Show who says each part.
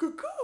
Speaker 1: Cuckoo!